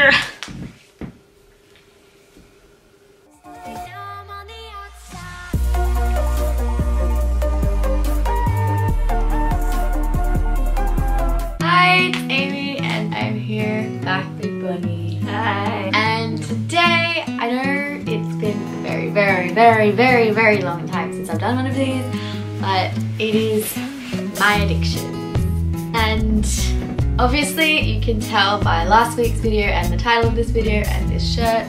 Hi, it's Amy and I'm here back with Bonnie. Hi. And today, I know it's been a very, very, very, very, very long time since I've done one of these, but it is my addiction. Can tell by last week's video and the title of this video and this shirt,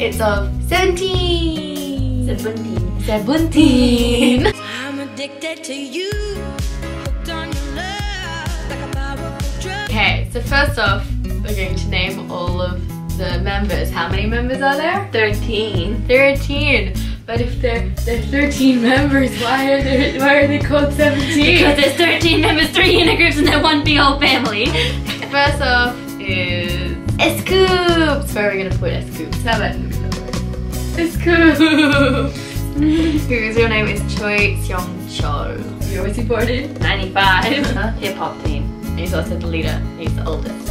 it's of 17! Seventeen. 17! I'm addicted to you. Hooked on your love like a powerful drug. Okay, so first off, we're going to name all of the members. How many members are there? Thirteen. 13. But if there there are 13 members, why are there why are they called 17? Because there's 13 members, three unigroups, and then one big old family. First off is S.Coups. Where are we gonna put S.Coups? How about S.Coups? Whose real name is Choi Seung Cheol. You always supported. 95. Hip hop team. He's also the leader. He's the oldest.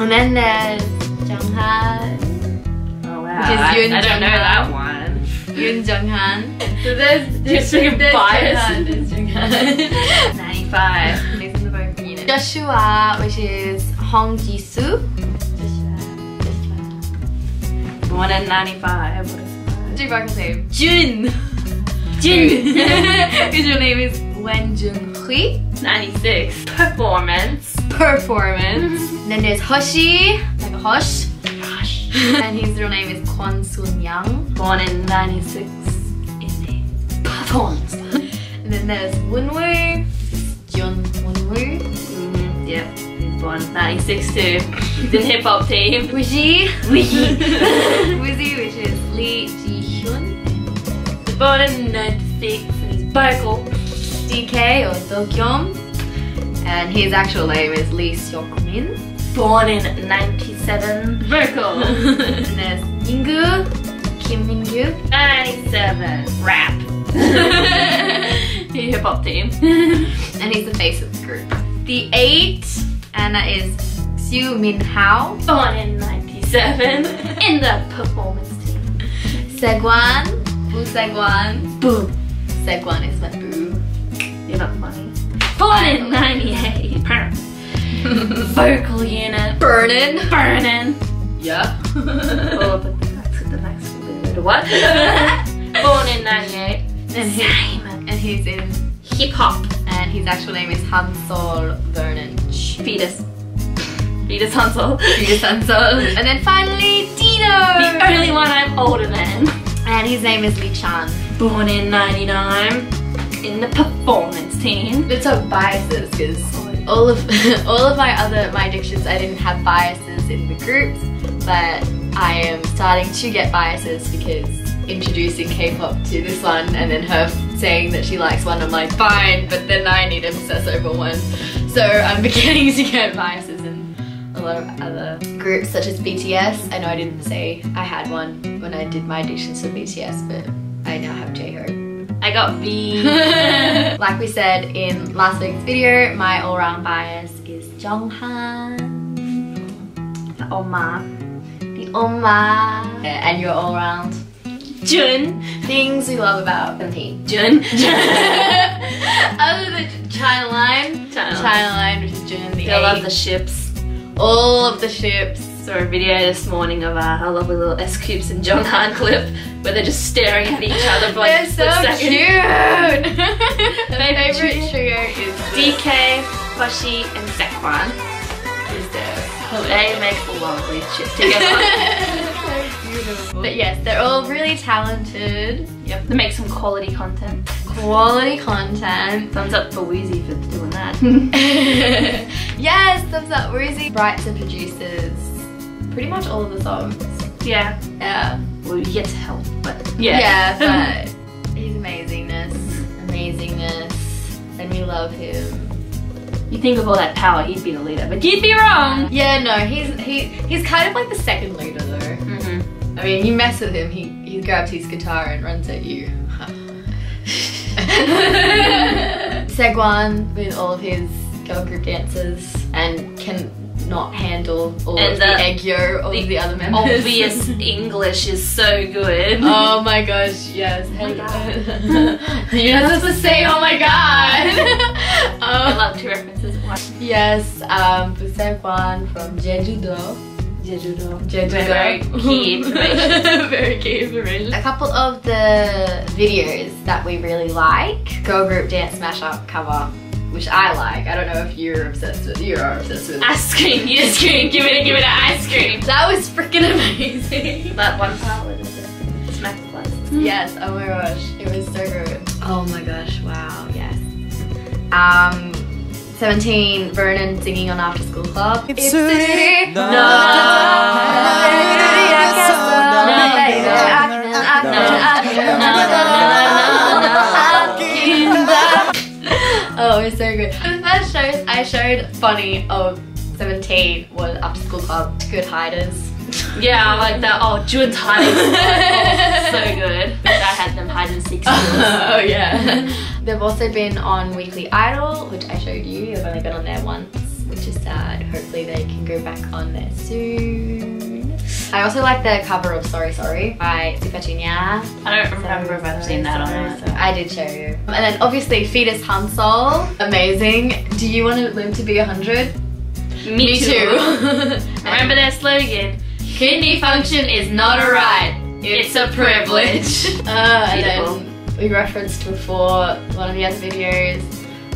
And then there's Jeonghan, Oh wow. Which is I, Yoon I don't know that one. Yoon Jeonghan. So there's there's there's Jeonghan. 95. He's in the vocal unit. Joshua, which is Hong Jisoo. Born in 95. What is Do vocal name. Jun. Jun. His real name is Wen Jun Hui. 96. Performance. Performance. then there's Hoshi, like a Hosh. and his real name is Kwon Soon Young. Born in 96. In performance. And then there's Wonwoo, Jun. Yep. He's born 96 too. He's in hip hop team. Woozi, Wee. Woozi, which is Lee Ji Hyun. born in 96 and he's vocal. DK or Dokyeom. And his actual name is Lee Seok Min. Born in 97. Vocal. and there's Mingyu, Kim Mingyu. 97. Rap. hip hop team. And he's the face of the group. The eight, and that is Xu Minghao. Born in 97. In the performance team. Seungkwan, Boo Seungkwan. Boom. Seungkwan is my boo. You're not funny. Born in 98. Vocal unit. Vernon. Burning. Yeah. Oh, but the next, the next bit. What? Born in 98. and, and he's in Hip hop. His actual name is Hansol Vernon. Fetus. Fetus Hansol. Peter Hansol. And then finally Dino. The only one I'm older than. And his name is Lee Chan. Born in 99. In the performance team. Let's talk biases because all of all of my other my addictions I didn't have biases in the groups, but I am starting to get biases because introducing K-pop to this one and then her saying that she likes one, I'm like fine, but then I need to obsess over one. So I'm beginning to get biases in a lot of other groups such as BTS. I know I didn't say I had one when I did my addictions for BTS, but I now have J-Hope. I got B. like we said in last week's video, my all-round bias is Jeonghan, the Oma. the Oma, and your all-round Jun. things we love about Seventeen. Jun. Other than China Line, China. China Line, which is Jun, the I love the ships. all of the ships. Saw a video this morning of uh, a lovely little S.Coups and Jeonghan clip where they're just staring at each other for like They're so second. cute. My Favorite trio is DK, Hoshi, and Seungkwan. is the They make a lovely chip together. so beautiful. But yes, they're all really talented. yep, they make some quality content. Quality content. Thumbs up for Woozi for doing that. yes, thumbs up. Woozi writes and produces pretty much all of the songs. yeah, Yeah. well, you get to help, but yeah. Yeah, but he's amazingness. Amazingness. And we love him. you think of all that power, he'd be the leader, but you'd be wrong. Yeah, no, he's he he's kind of like the second leader. I mean, you mess with him, he, he grabs his guitar and runs at you. Seungkwan with all of his girl group dances and can not handle all And of the, the- egg yo of the, other members. Obvious English is so good. Oh my gosh, yes. Oh my God. You're not supposed to say, oh my god. I um, love two references. One. yes, um, Boo Seungkwan from Jeju-do. Jeju-do. Jeju-do. Very key information. Very key information. A couple of the videos that we really like. Girl group dance mashup cover, which I like. I don't know if you're obsessed with. You are obsessed with. Ice cream, you scream, give it a, give it an ice cream. That was freaking amazing. That one part where the smack the glass. Yes, oh my gosh, it was so good. Oh my gosh, wow, yes. Um, 17, Vernon singing on After School Club. It's Ipsity. No. No. Oh, it's so good. The first shows I showed Bonnie of 17 was After School Club, Good Hiders. Yeah, I like that. Oh, June's hiding. oh, so good. I had them hide and seek oh yeah. They've also been on Weekly Idol, which I showed you. They've only been on there once, which is sad. Hopefully they can go back on there soon. I also like the cover of Sorry Sorry by Sipatinya. I don't remember if I've seen that or not. I did show you. And then obviously Fetus Hansol, amazing. Do you want to live to be 100? Me, too. I Remember their slogan? Kidney function is not a right, it's a privilege. Uh, and then we referenced before one of the other videos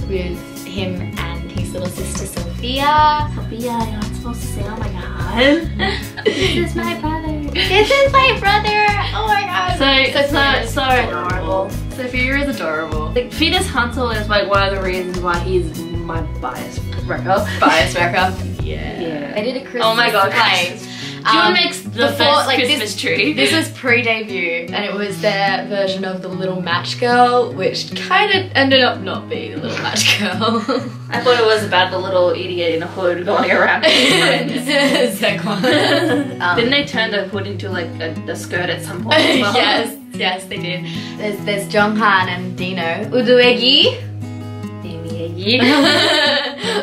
with him and his little sister Sophia. Sophia, you're not supposed to say, oh my god. this is my brother. This is my brother. Oh my god. So, so, Sophia is so adorable. Sophia is adorable. Like, Fetus Hansol is like one of the reasons why he's my bias wrecker. Bias wrecker. Yeah. Yeah. They did a Christmas Oh my god, play. June Um, makes the before, best like, this- Christmas tree. This was pre-debut, and it was their version of the Little Match Girl, which kind of ended up not being the Little Match Girl. I thought it was about the little idiot in a hood going around with friends. Second one. Um, Didn't they turn the hood into like a, a skirt at some point as well? yes, yes, they did. There's there's Jeonghan and Dino. Uduegi.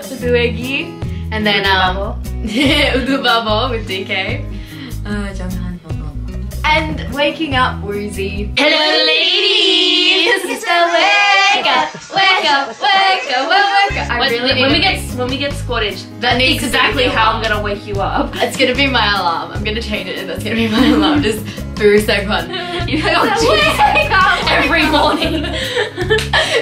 Uduegi. And then um Udu Bubble with DK. Uh, Jeonghan And waking up Woozi. Hello, ladies. It's the wake up, wake up, wake up, wake up. I When, really when we get when we get squattage, That that's needs exactly how I'm gonna wake you up. It's gonna be my alarm. I'm gonna change it and that's gonna be my alarm. Just boo one. You Oh, have wake up, every up. morning.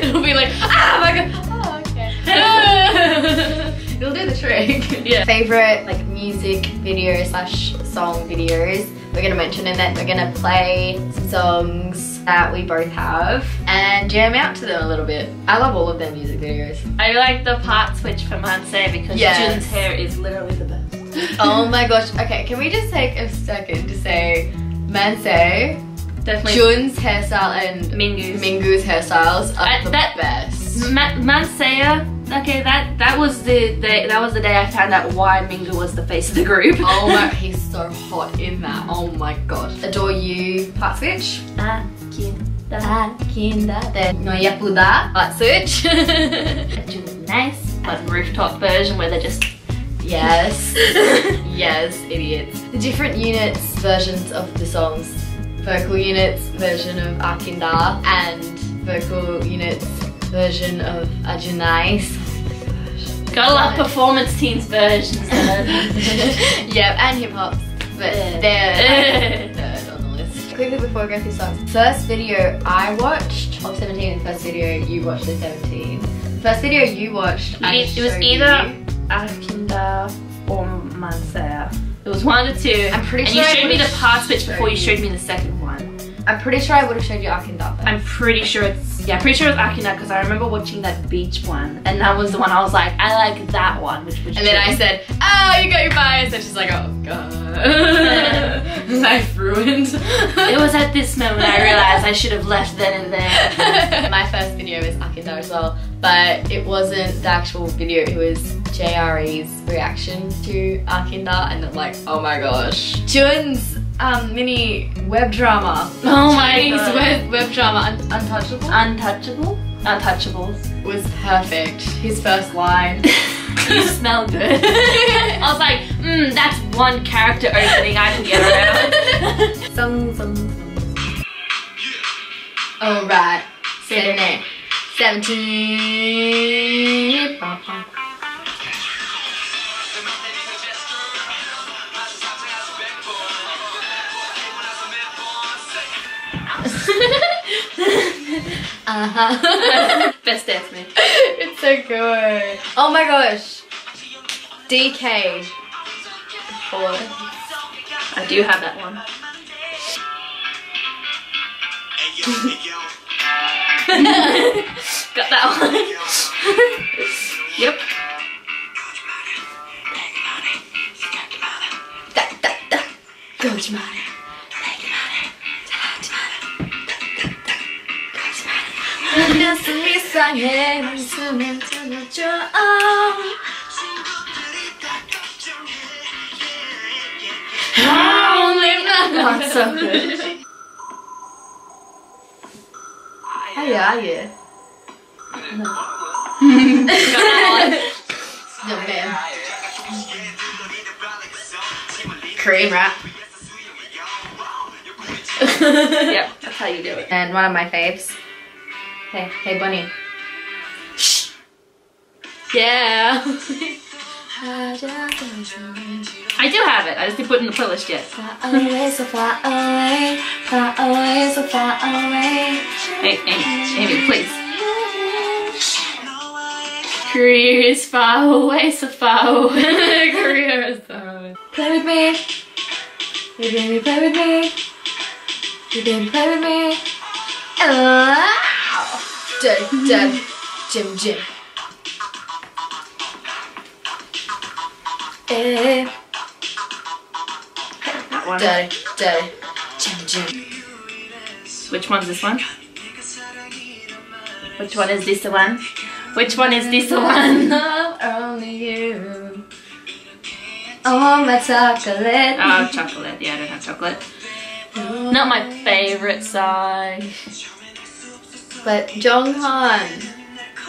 It'll be like, ah, my god. Oh, okay. It'll do the trick. Yeah. Favorite like music video slash song videos. We're gonna mention in that we're gonna play some songs that we both have and jam out to them a little bit. I love all of their music videos. I like the part switch for Mansae because Yes. Jun's hair is literally the best. oh my gosh. Okay, can we just take a second to say Mansae, Definitely. Jun's hairstyle and Mingyu's. Mingyu's hairstyles are Uh, the that- best. Ma- Mansae. Okay, that that was the, the that was the day I found out why Mingyu was the face of the group. Oh my, he's so hot in that. Oh my god. Adore you, part switch. Ah, Kinda. kinda, Then Noya Puda, part switch. nice. Like rooftop version where they're just yes. yes, idiots. The different units versions of the songs. Vocal units version of Akinda and vocal units version of Ajunais. gotta love performance teams versions. yep, and hip hop. But Yeah. they're third on the list. Quickly before we go through songs. First video I watched of 17 and first video you watched of 17. First video you watched, I It- it was showed either- you. Akinda or Mansae. It was one of the two. I'm pretty and sure I you showed me the would've part switch before you showed showed me the second one. I'm pretty sure I would have showed you Akinda first. I'm pretty sure it's yeah, pretty sure it's Akina because I remember watching that beach one, and that was the one I was like, I like that one, which was. And then I said, oh, you got your bias. And she's like, oh, God. Life ruined. It was at this moment I realized I should have left then and there. My first video is Akinda as well, but it wasn't the actual video, it was JRE's reaction to Akinda and like, oh my gosh. Jun's um, mini web drama. Oh my Chinese God. web, web drama, Un- Untouchable? Untouchable, Untouchables. was perfect. His first line. you smell good. I was like, mm, that's one character opening I can get around. Some, some, some. Alright. Setting it. 17. Uh-huh. Best dance move. it's so good. Oh my gosh. DK. Four. I do have that one. Got that one. yep. Da, da, da. Go to money. Not so good. Hiya, hiya. Got that No man. Korean rap. one. Yep, that's how you do it. And one of my faves. Hey, hey Bonnie. Shh. Yeah. I do have it. I just didn't put it in the playlist yet. Fly away, so fly away, fly away, so fly away. Hey, Amy, Amy, please. Career is far away, so far away. Career is so. Play with me. You baby, play with me. You baby, play with me. Ow. Dad, dad, Jim, Jim. Eh, That one. daddy, daddy, Jim, Jim. Which one's this one? Which one is this one? Which one is this one? Love only you. Oh, my chocolate. Oh, chocolate. Yeah, I don't have chocolate. Not my favorite song. But Jeonghan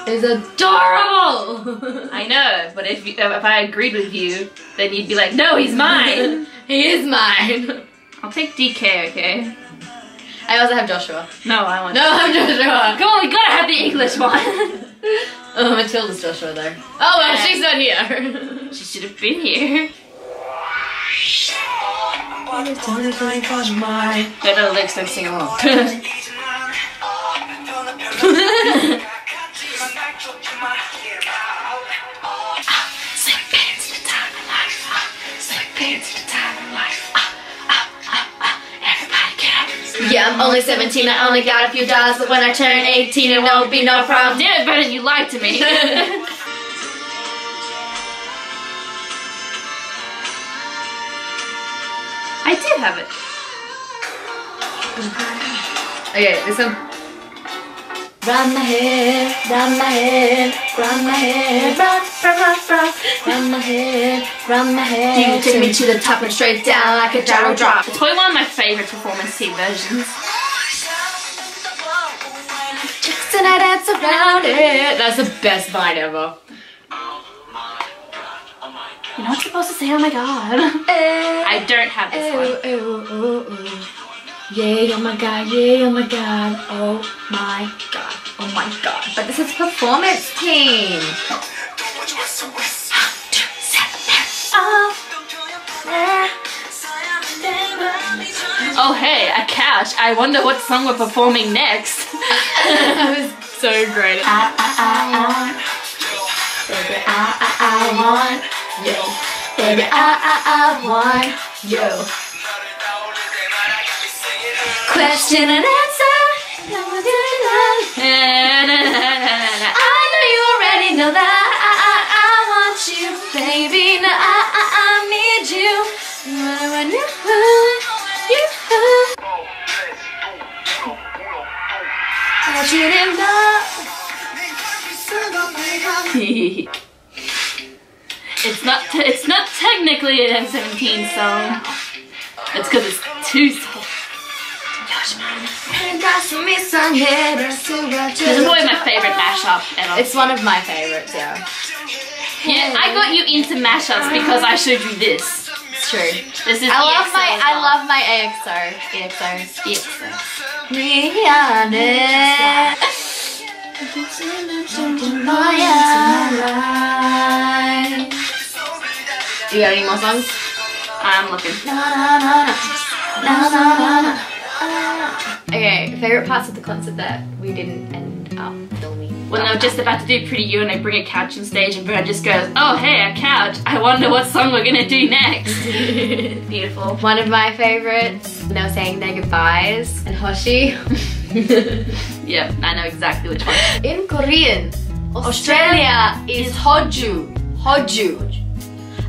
is adorable. I know, but if you, if I agreed with you, then you'd be like, no, he's mine. he is mine. I'll take DK, okay? I also have Joshua. No, I want. No, I'm Joshua. Come on, we gotta have the English one. Oh, Matilda's Joshua there. Oh well, she's not here. she should have been here. Don't know the lyrics, don't sing along. yeah, I'm only 17. I only got a few dollars, but when I turn 18, it won't be no problem. Damn it, Brennan, you lied to me. I did have it. Okay, this one. Run my head, run my head, run my head, run, run, run, run, run my head, run my head. You take me to the top and straight down like a gyro drop. It's probably one of my favorite performance team versions. I dance around it. That's the best vine ever. You're not supposed to say, oh my god. I don't have this one. Oh, oh, oh, oh. Yeah, oh my god, yay, oh my god, oh my god, oh my god. But this is performance team. Oh. oh hey, a cash. I wonder what song we're performing next. that was so great. I, I, I, I. Baby, I, I, I want you. Baby, I, I, I want you. Question and answer. I know you already know that I, I, I want you, baby. Now I, I, I need you. You, you. I didn't know. it's not. It's not technically an N17 song. It's because it's two songs. This is probably my favorite mashup ever. It's one of my favorites, yeah. yeah, I got you into mashups because I showed you this. It's true. This is I love EXO my as I love my EXO. EXO. EXO. Do you got any more songs? I'm looking. Okay, favourite parts of the concert that we didn't end up filming? When they were just about to do Pretty U and they bring a couch on stage and Brad just goes, oh hey, a couch, I wonder what song we're gonna do next. Beautiful. One of my favourites, they were saying their goodbyes and Hoshi. yeah, I know exactly which one. In Korean, Australia, Australia is Hoju. Hoju.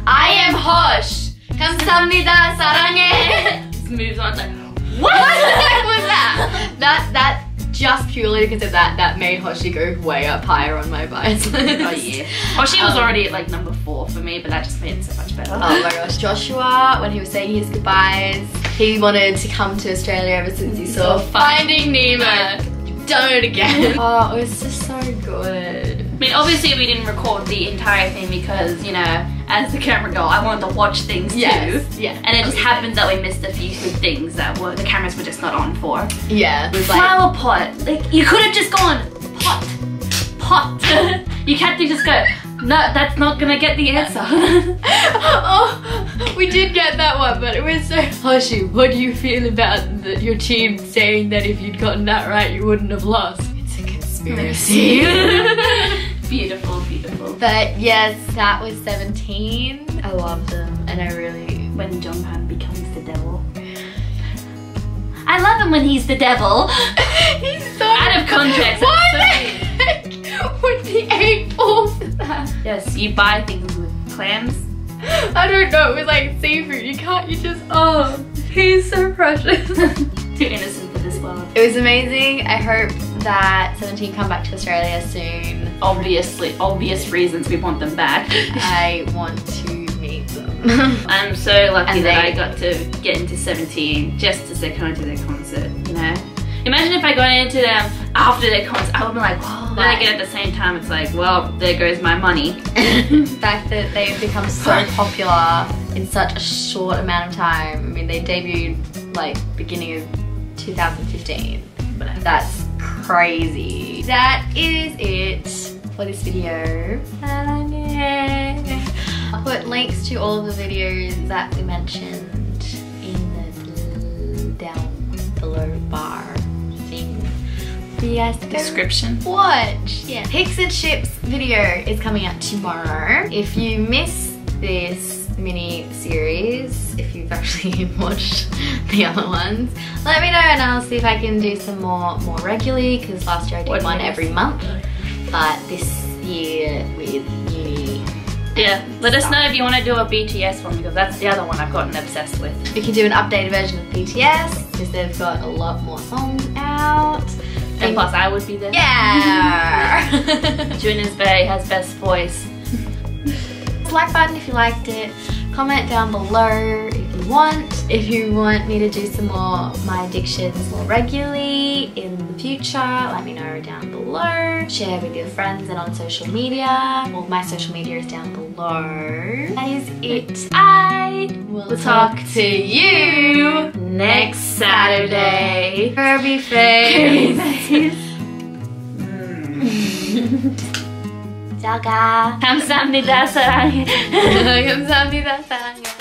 I am Hosh. 감사합니다, 사랑해. moves on. Like, what the heck was that? That that just purely because of that that made Hoshi go way up higher on my bias list. oh yeah. She was Um, already at like number four for me, but that just made it so much better. Oh my gosh, Joshua, when he was saying his goodbyes, he wanted to come to Australia ever since he saw Finding Nemo. You've done it again. Oh, it was just so good. I mean, obviously we didn't record the entire thing because, you know, as the camera girl, I wanted to watch things Yes, too. yeah. And it just happened that we missed a few things that were the cameras were just not on for. Yeah, it was like Flower pot. Like you could have just gone pot, pot. you can't just go. No, that's not gonna get the answer. oh, we did get that one, but it was so. Hoshi, what do you feel about the, your team saying that if you'd gotten that right, you wouldn't have lost? It's a conspiracy. beautiful, beautiful. but yes, that was 17. I love them, and I really. When Jeonghan becomes the devil. I love him when he's the devil. He's so. Out of context. What so the heck would the fall for that? Yes, you buy things with clams. I don't know. It was like seafood. You can't. You just. Oh, he's so precious. Too innocent for this world. it was amazing. I hope that 17 come back to Australia soon. Obviously, obvious reasons we want them back. I want to meet them. I'm so lucky And that they- I got to get into 17 just as they come to their concert, you know? Imagine if I got into them after their concert, I would be like, whoa. Then again at the same time, it's like, well, there goes my money. the fact that they've become so popular in such a short amount of time. I mean, they debuted like beginning of 2015. That's crazy. That is it for this video. I'll put links to all the videos that we mentioned in the down below bar thing for you guys to Description. watch. Yeah. Picks and Chips video is coming out tomorrow. If you miss this mini series, if you've actually watched the other ones, let me know and I'll see if I can do some more more regularly because last year I did What one every month. But this year with uni, Yeah, let us know if you want to do a BTS one because that's the other one I've gotten obsessed with. we can do an updated version of BTS because they've got a lot more songs out. And plus, I would be there. yeah. Junin's Bay has best voice. like button if you liked it. Comment down below if you want. If you want me to do some more My Addictions more regularly in the future, let me know down below. Share with your friends and on social media. Well, my social media is down below. That is it. I will talk to you next Saturday. Kirby face. Hmm. Jaga. 감사합니다, 사랑해. 감사합니다. 사랑해.